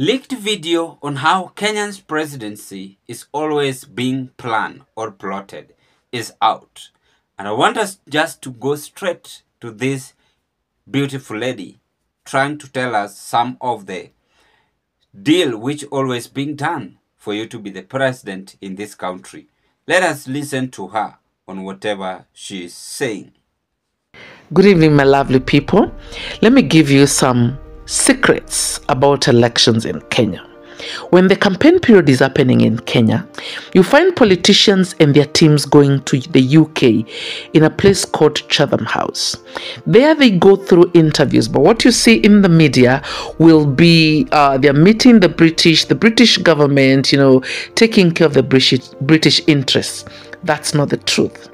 Leaked video on how Kenya's presidency is always being planned or plotted is out. And I want us just to go straight to this beautiful lady trying to tell us some of the deal which always being done for you to be the president in this country. Let us listen to her on whatever she is saying. Good evening, my lovely people. Let me give you some secrets about elections in Kenya. When the campaign period is happening in Kenya, you find politicians and their teams going to the UK in a place called Chatham House. There they go through interviews, but what you see in the media will be uh, they're meeting the British, the British government, you know, taking care of the British British interests. That's not the truth.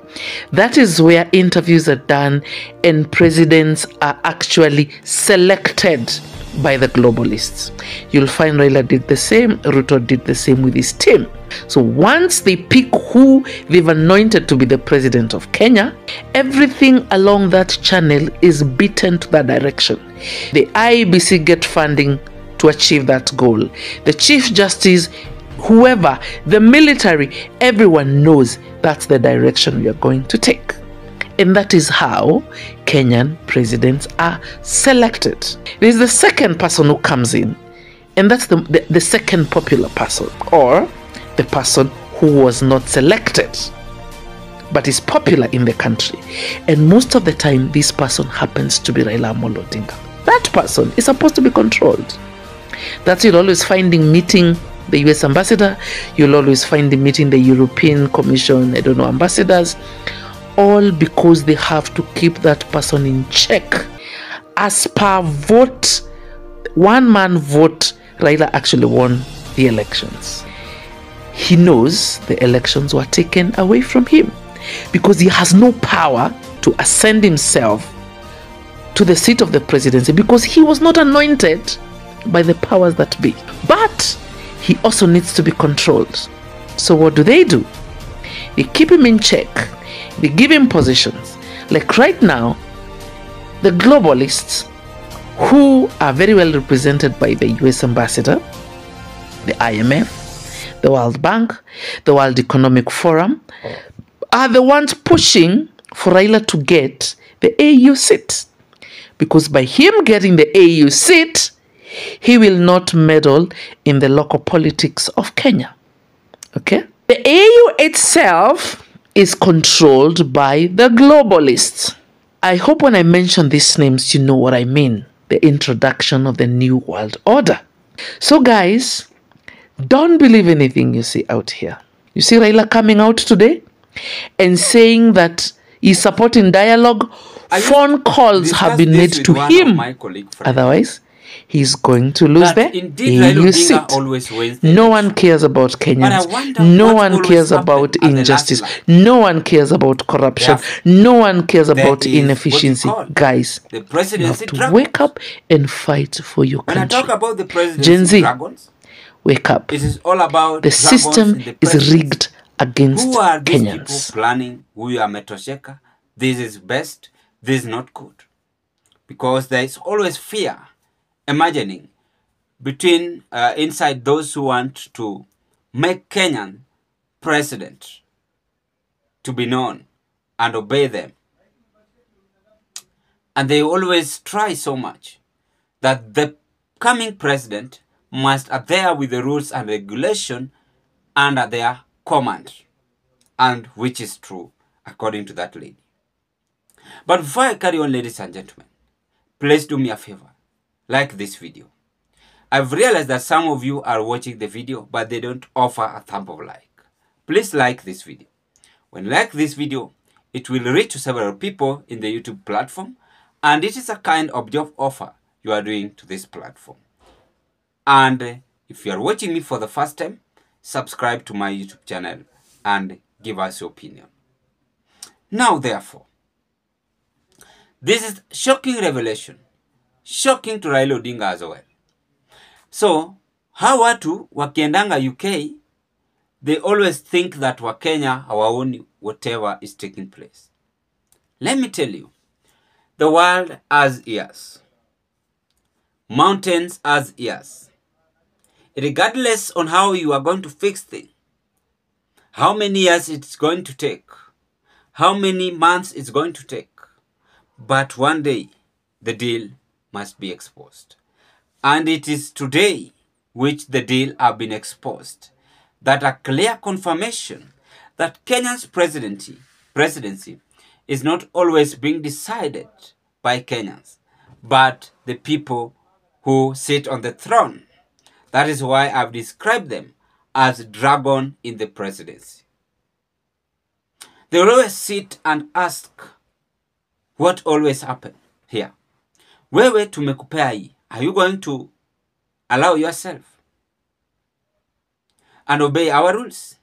That is where interviews are done and presidents are actually selected by the globalists. You'll find Raila did the same, Ruto did the same with his team. So once they pick who they've anointed to be the president of Kenya, everything along that channel is beaten to that direction. The IEBC get funding to achieve that goal. The Chief Justice whoever, the military, everyone knows that's the direction we are going to take. And that is how Kenyan presidents are selected. There's the second person who comes in, and that's the, the, the second popular person, or the person who was not selected but is popular in the country. And most of the time, this person happens to be Raila Amolo Odinga. That person is supposed to be controlled. That's it, always finding meeting the US ambassador, you'll always find them meeting the European Commission, I don't know, ambassadors, all because they have to keep that person in check. As per vote, one man vote, Raila actually won the elections. He knows the elections were taken away from him because he has no power to ascend himself to the seat of the presidency because he was not anointed by the powers that be. But he also needs to be controlled. So, what do they do? They keep him in check, they give him positions. Like right now, the globalists, who are very well represented by the US ambassador, the IMF, the World Bank, the World Economic Forum, are the ones pushing for Raila to get the AU seat. Because by him getting the AU seat, he will not meddle in the local politics of Kenya. Okay? The AU itself is controlled by the globalists. I hope when I mention these names, you know what I mean the introduction of the New World Order. So, guys, don't believe anything you see out here. You see Raila coming out today and saying that he's supporting dialogue. Phone calls have been made to him. Otherwise, he's going to lose That the indeed AU Raila Odinga seat. always wins the No one cares about Kenyans. No one cares about at the last injustice. No one cares about corruption. No one cares about is what you inefficiency. Guys, The you have presidency to wake up and fight for your When I country. talk about the Gen Z, dragons, Wake up. it is all about The system the is rigged against Who are these Kenyans. people planning? Huyu ametosheka. This is best. This is not good. Because there is always fear, imagining between uh, inside those who want to make Kenyan president to be known and obey them. And they always try so much that the coming president must adhere with the rules and regulation under their command, and which is true according to that lady. But before I carry on, ladies and gentlemen, please do me a favor like this video. I've realized that some of you are watching the video, but they don't offer a thumb of like. Please like this video. When like this video, it will reach to several people in the YouTube platform, and it is a kind of job offer you are doing to this platform. And if you are watching me for the first time, subscribe to my YouTube channel and give us your opinion. Now, therefore, this is shocking revelation, shocking to Raila Odinga as well. So, hawa watu wakiendanga UK, they always think that Wakenya hawaoni whatever is taking place. Let me tell you, the world has ears. Mountains has ears. regardless on how you are going to fix things, how many years it's going to take, how many months it's going to take, but one day the deal must be exposed. And it is today which the deal have been exposed that a clear confirmation that Kenya's presidency, presidency is not always being decided by Kenyans, but the people who sit on the throne. That is why I've described them as dragon in the presidency. They always sit and ask what always happen here. Wewe tumekupea hii. Are you going to allow yourself and obey our rules?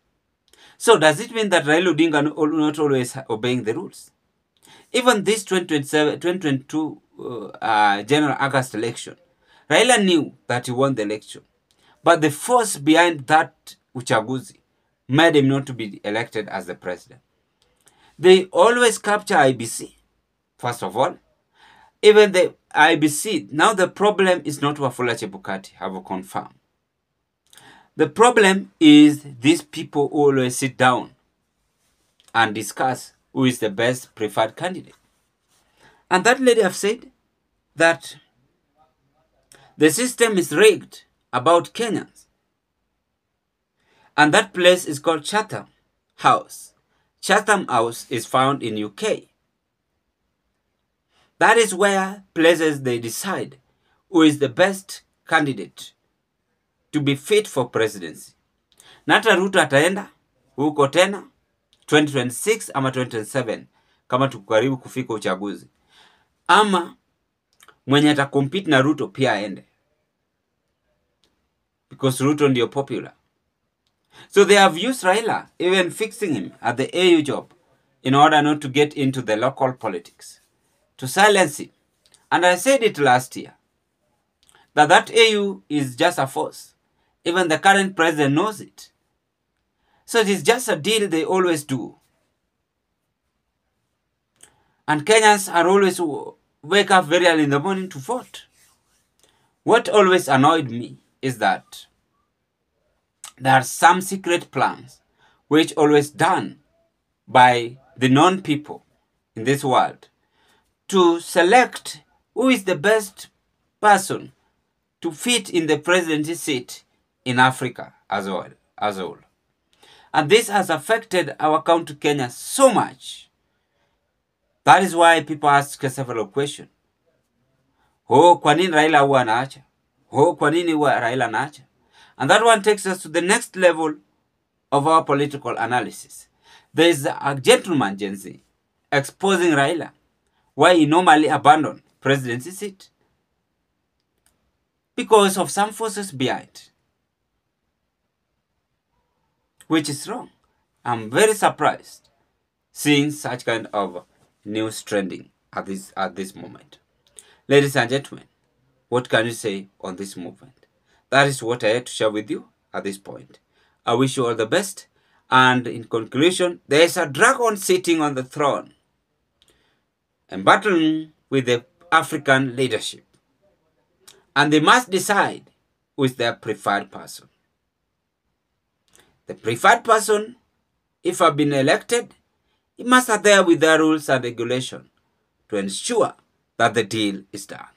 So does it mean that Raila Odinga not always obeying the rules? Even this 2027, 2022 uh, uh, General August election, Raila knew that he won the election. But the force behind that uchaguzi made him not to be elected as the president. They always capture IEBC, first of all. Even the IEBC, now the problem is not Wafula Chebukati, have confirmed. The problem is these people always sit down and discuss who is the best preferred candidate. And that lady have said that the system is rigged about Kenyans. And that place is called Chatham House. Chatham House is found in UK. That is where places they decide who is the best candidate to be fit for presidency. nata Ruto ataenda huko tena 2026 ama 2027 kama tuko karibu kufika uchaguzi, ama mwenye atakompete na Ruto pia aende because Ruto ndio popular. So they have used Raila, even fixing him at the AU job, in order not to get into the local politics, to silence him. And I said it last year that that AU is just a force. Even the current president knows it. So it is just a deal they always do. And Kenyans are always wake up very early in the morning to vote. What always annoyed me is that there are some secret plans which always done by the non people in this world to select who is the best person to fit in the presidency seat in Africa as well as whole. And this has affected our country Kenya so much. That is why people ask several questions. Oh, kwa nini Raila huwa anaacha? Oh, kwa nini huwa Raila anaacha? And that one takes us to the next level of our political analysis. There is a gentleman, Gen Z, exposing Raila, why he normally abandoned presidency seat. Because of some forces behind. Which is wrong. I'm very surprised seeing such kind of news trending at this at this moment. Ladies and gentlemen, what can you say on this movement? That is what I had to share with you at this point. I wish you all the best. And in conclusion, there is a dragon sitting on the throne and battling with the African leadership. And they must decide who is their preferred person. The preferred person, if I've been elected, he must adhere with their rules and regulation to ensure that the deal is done.